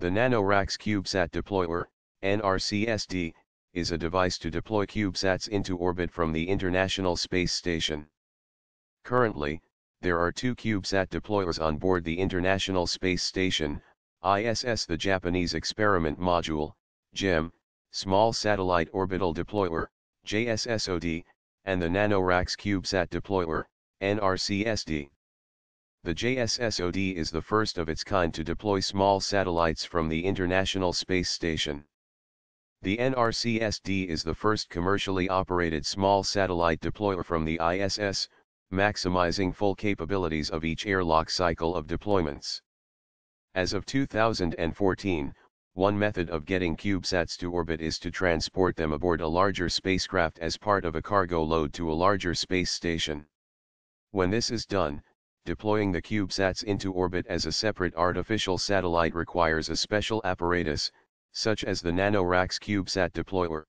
The NanoRacks CubeSat Deployer, NRCSD, is a device to deploy CubeSats into orbit from the International Space Station. Currently, there are two CubeSat deployers on board the International Space Station, ISS the Japanese Experiment Module, JEM, Small Satellite Orbital Deployer, JSSOD, and the NanoRacks CubeSat Deployer, NRCSD. The JSSOD is the first of its kind to deploy small satellites from the International Space Station. The NRCSD is the first commercially operated small satellite deployer from the ISS, maximizing full capabilities of each airlock cycle of deployments. As of 2014, one method of getting CubeSats to orbit is to transport them aboard a larger spacecraft as part of a cargo load to a larger space station. When this is done, deploying the CubeSats into orbit as a separate artificial satellite requires a special apparatus, such as the NanoRacks CubeSat deployer.